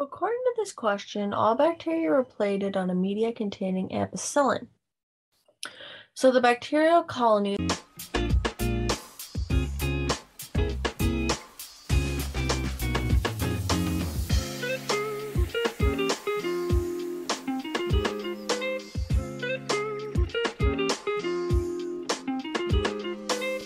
According to this question, all bacteria were plated on a media containing ampicillin. So the bacterial colony